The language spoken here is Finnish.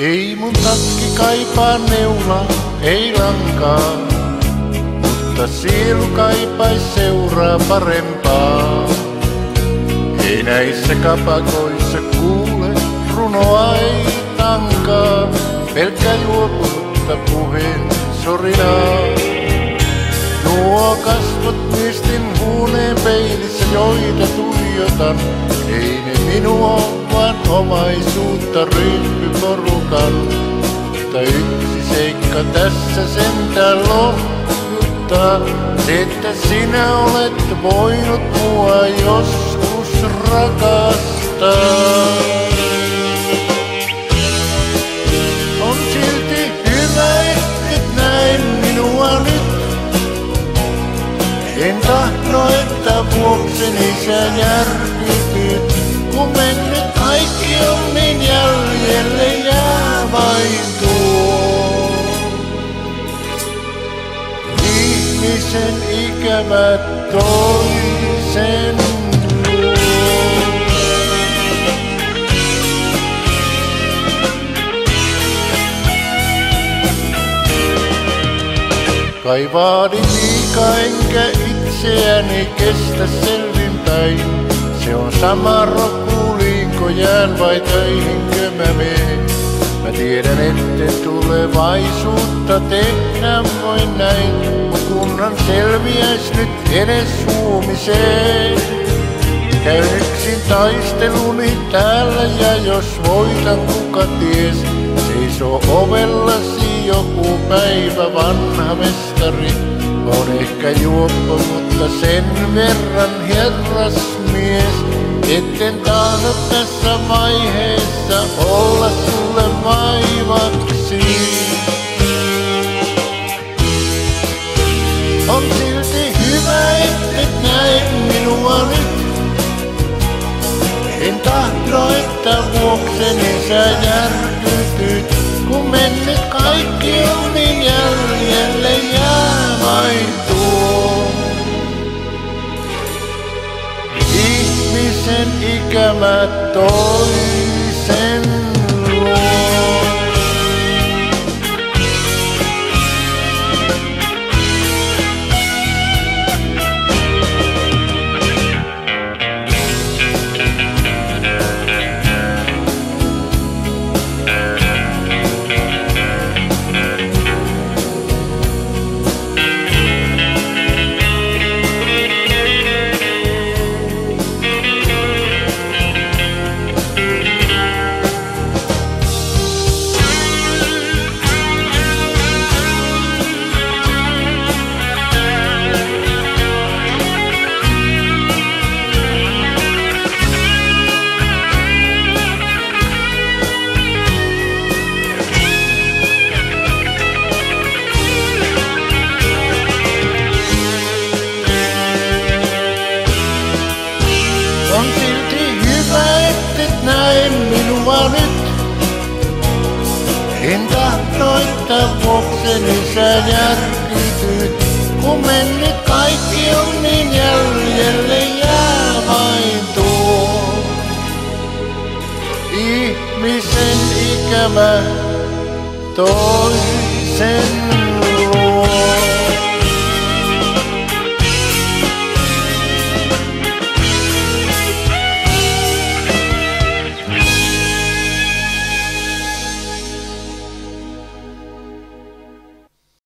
Ei mun takki kaipaa neula, ei lankaa, mutta sielu kaipais seuraa parempaa. Ei näissä kapakoissa kuule runoa ei tankaa, pelkkä juopunutta puheen sorinaa. Nuo kasvot mistin huoneen peilissä, joita tuijotan, ei ne minua, vaan omaisuutta ryppyporukan. Mutta yksi seikka tässä sentään lohduttaa, se että sinä olet voinut mua joskus rakastaa. En tahto, että vuokseni sä järkytyt, kun mennyt kaikki on niin jäljelle jää vain tuo. Ihmisen ikävä toisen. Kai vaadin liikaa enkä itseäni kestä selvinpäin. Se on sama rokuliinko jään vai töihinkö mä meen. Mä tiedän, etten tulevaisuutta tehdä voi näin. Mut kunnan selviäis nyt edes huomiseen. Käyn yksin taisteluni täällä ja jos voitan kuka ties, seisoo ovellasi joku päivä vanha mestari. On ehkä juoppo, mutta sen verran herrasmies, etten tahdo tässä vaiheessa olla sulle vaivaksi. On silti hyvä, et näin minua nyt. En tahdo, että vuokseni sä järkytyt, ikävä toisen minua nyt. En tahto, että vuokseni sä järkytyt, kun mennyt kaikki on niin jäljelle jää vain tuo. Ihmisen ikävä toisen